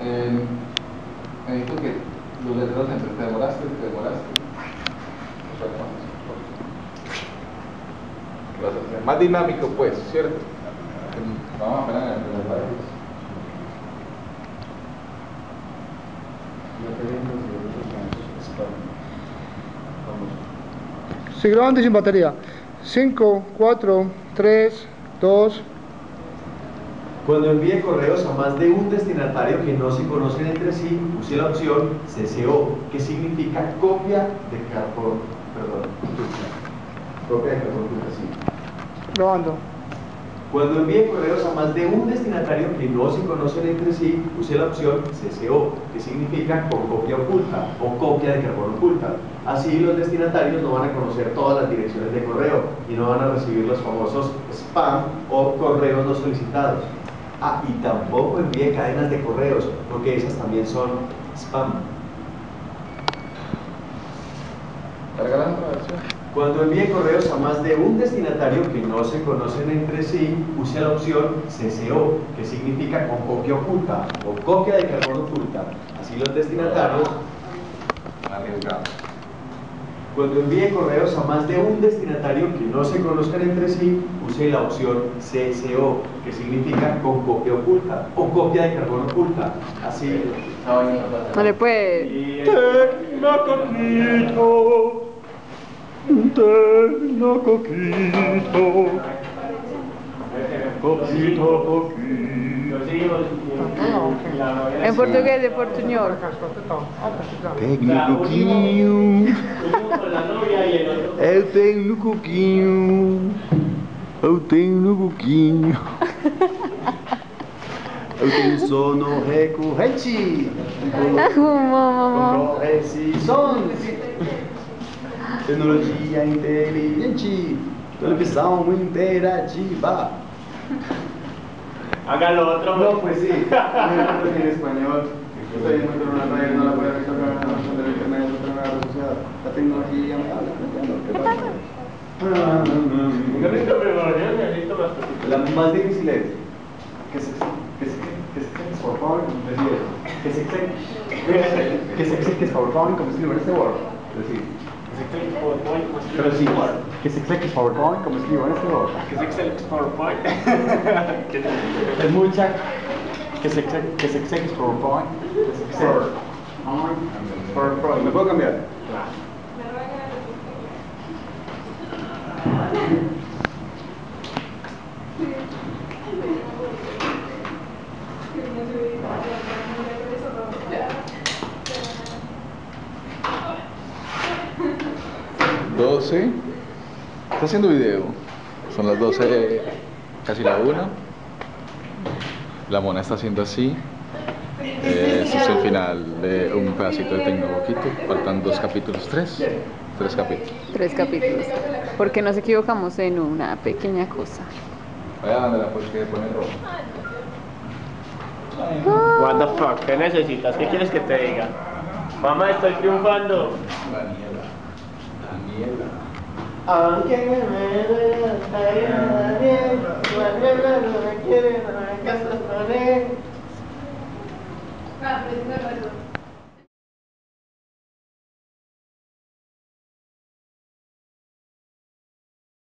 Eh, necesito que los letreros entre te demoraste, te demoraste. O sea, más. Lo vas a hacer Más dinámico, pues, ¿cierto? Vamos a esperar en el primer país. Sigue grabando sin batería. 5, 4, 3, 2. Cuando envíe correos a más de un destinatario que no se conocen entre sí, use la opción CCO, que significa copia de carbono. Perdón. Copia de carbono, sí. Grabando. Cuando envíe correos a más de un destinatario que no se conocen entre sí, use la opción CCO, que significa con copia oculta o copia de carbono oculta. Así los destinatarios no van a conocer todas las direcciones de correo y no van a recibir los famosos spam o correos no solicitados. Ah, y tampoco envíe cadenas de correos, porque esas también son spam. Cuando envíe correos a más de un destinatario que no se conocen entre sí, use la opción CCO, que significa con copia oculta o copia de carbono oculta. Así los destinatarios, Arriesgado. Cuando envíe correos a más de un destinatario que no se conozcan entre sí, use la opción CCO, que significa con copia oculta o copia de carbono oculta. Así. Esa vaina no pasa. No le puede. Y- Tengo coquito. Coquito, coquito. En portugués de portuñol. Pegue no coquinho, eu tenho no coquinho, eu tenho no coquinho. Eu tenho sono recorrente, com esses sons. Tecnologia inteligente, televisão interativa. Hágalo otro. No, pues sí. Yo en español. Estoy en una radio, no la resolver de internet, no tengo nada de sociedad. La tecnología me habla, qué pasa. No necesito memoria, necesito más. La más difícil es que se que se que se por favor, decir, que se que se que se por favor, como escribo en este Word. Decir, pero sí, que se que por favor, como escribo en este Word. Que es Excel PowerPoint. Es mucha que se que se 12. Está haciendo video. Son las 12, casi la 1. La mona está haciendo así. Eh, ese es el final de un pedacito de Tecnoboquito. Faltan dos capítulos, tres. Tres capítulos. Tres capítulos. Porque nos equivocamos en una pequeña cosa. Vaya, Andrea, porque pone rojo. Oh. Ah. What the fuck, ¿qué necesitas? ¿Qué quieres que te diga? Mamá, estoy triunfando. La mierda. Daniela. Aunque me duela, Daniel, Daniela no me quiere, no me casas con él. Ah, pues, no,